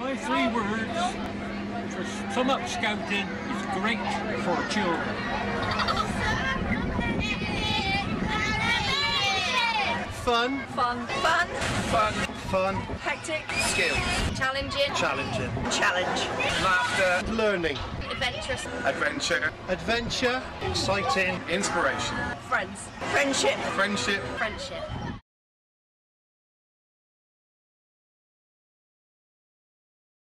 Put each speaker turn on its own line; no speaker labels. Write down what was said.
My three words for sum up scouting is great for children.
Fun,
Fun. Fun.
Fun,
fun,
Hectic.
skills,
Challenging.
challenging,
Challenge.
laughter,
learning,
Adventurous.
adventure,
adventure, exciting,
inspiration,
Friends. Friendship.
friendship,
Friendship.